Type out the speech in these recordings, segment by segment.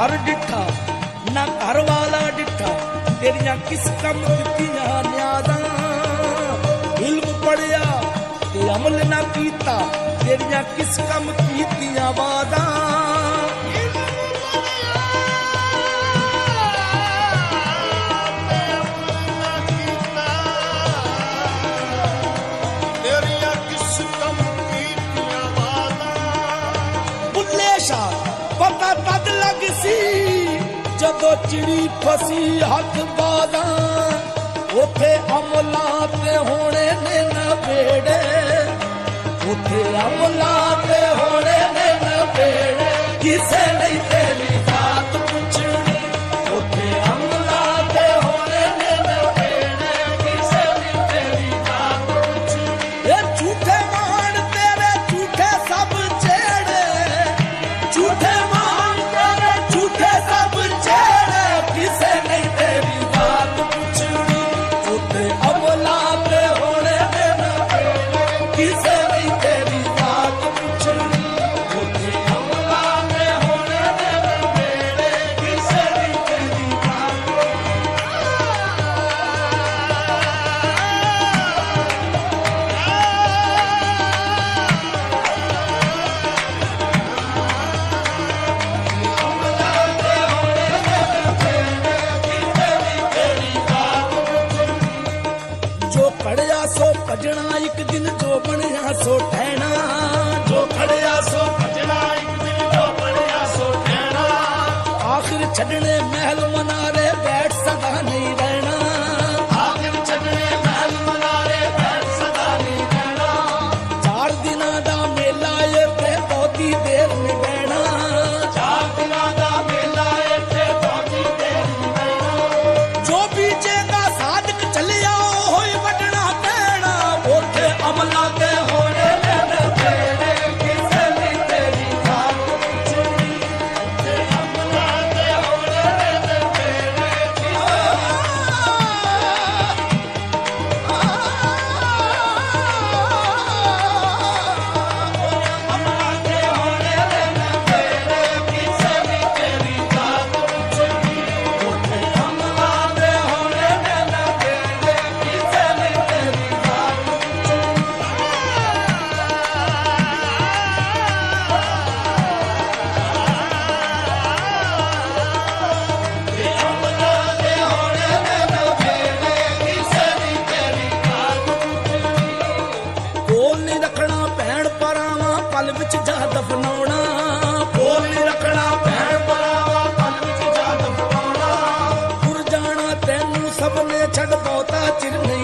ਘਰ ਡਿੱਠਾ, ਨਾ ਘਰ ਵਾਲਾ ਡਿੱਠਾ, ਤੇਰੀਆਂ ਕਿਸ ਕੰਮ ਦਿੱਤੀਆਂ ਨਿਆਦਾਂ। ਇਲਮ ਪੜਿਆ ਤੇ ਅਮਲ ਨਾ ਕੀਤਾ, ਤੇਰੀਆਂ ਕਿਸ ਕੰਮ ਕੀਤੀਆਂ ਵਾਦਾਂ। ਚਿੜੀ ਫਸੀ ਹੱਥ ਬਾਦਾਂ ਉਥੇ ਅਮਲਾਂ ਤੇ ਹੋਣੇ ਨੇ ਬੇੜੇ। ਉਥੇ ਅਮਲਾਂ ਤੇ ਹੋਣੇ ਨੇ ਬੇੜੇ। ਕਿਸੇ ਨਹੀਂ ਤੇਰੀ ڀڄڻ هڪ دو بڻيا سو ڀيڻ جو بڙهيا سو ڀڄن هڪ دو بڻيا سو ڀيڻ آخر ڇڏڻي مهل ਸਭ ਨੇ ਛੱਡ ਬਹੁਤਾ ਚਿਰ ਨਹੀਂ।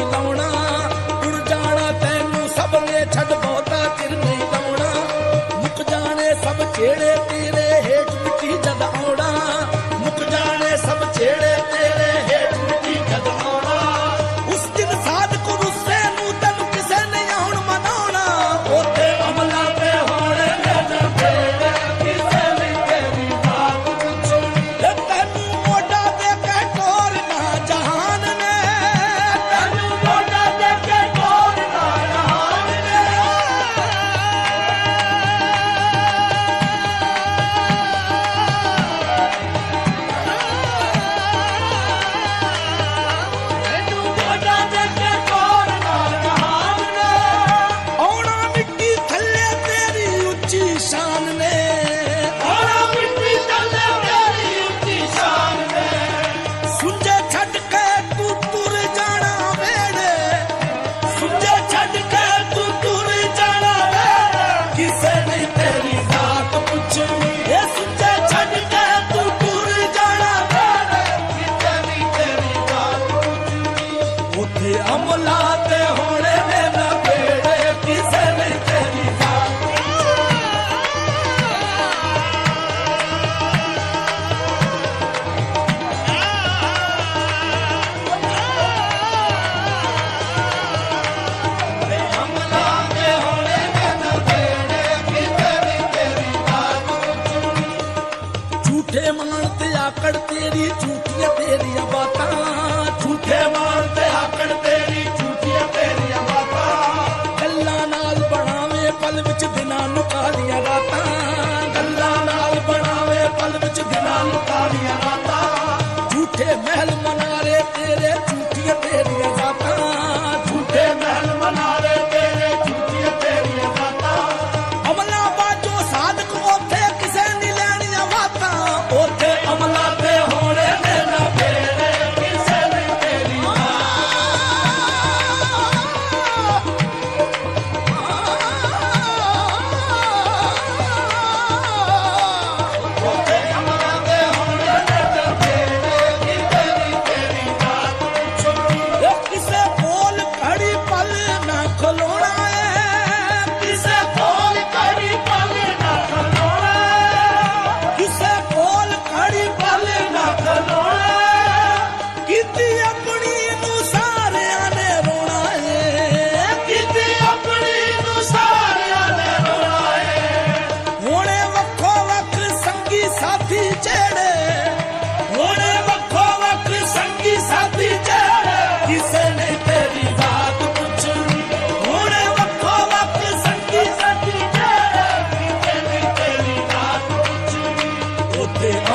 Espírito que é dele abateu.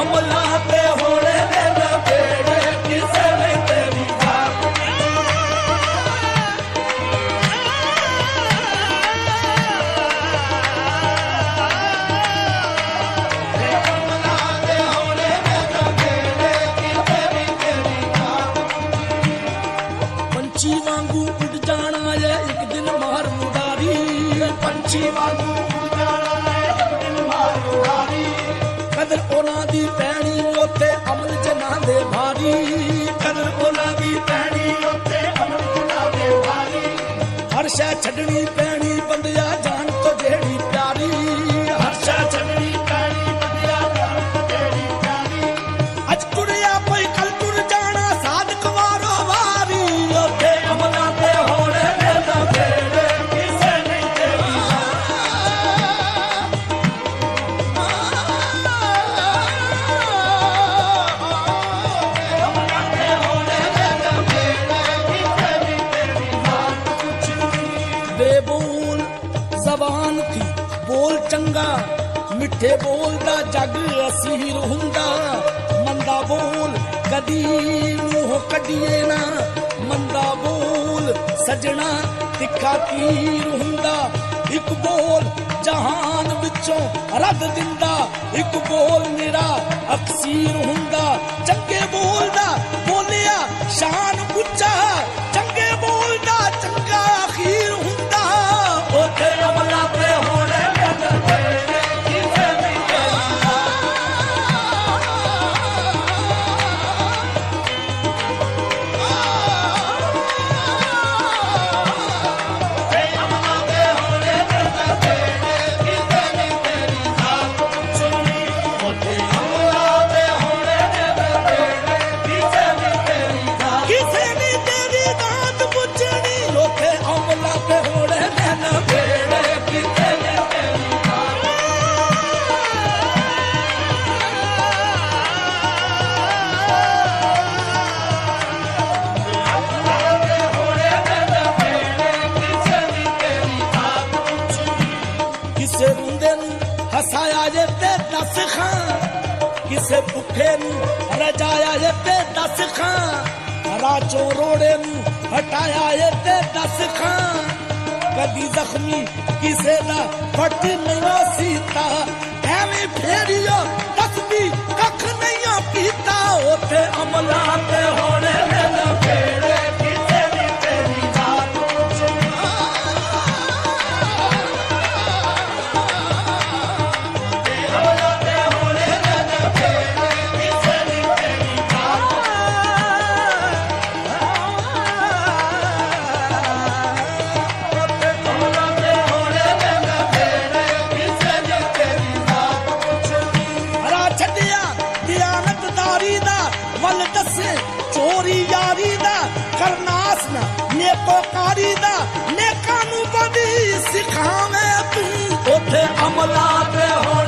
هم الله इच्छा छॾणी पए ਝੂਠੇ ਬੋਲਦਾ ਜੱਗ ਅਸੀਰ ਹੁੰਦਾ ਮੰਦਾ ਬੋਲ ਕਦੀ ਮੂੰਹ ਕੱਢੀਏ ਨਾ। ਮੰਦਾ ਬੋਲ ਸਜਣਾ ਤਿੱਖਾ ਤੀਰ ਹੁੰਦਾ ਇੱਕ ਬੋਲ ਜਹਾਨ ਵਿੱਚੋਂ ਰੱਦ ਦਿੰਦਾ। ਇੱਕ ਬੋਲ ਮੇਰਾ ਅਕਸੀਰ ਹੁੰਦਾ। ਚੰਗੇ ਬੋਲਦਾ ਬੋਲਿਆ ڦيري رجايا هتي دس کان. راجو روڙي هٽايا هتي دس کان. ڪدي زخمي ڪسي نه وٺي نه واسي ٿا هيوي فيريو ਮੁਲਾਕ ਹੋ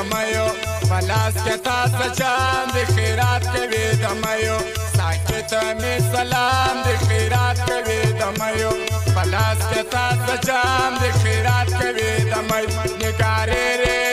دمایو فلاس کے تاس چاند خیرات کے بھی دمایو ساکی تمی سلام دی خیرات کے بھی دمایو यो भा सचान् दे خیرات کے सा دمایو भात् वेदमयो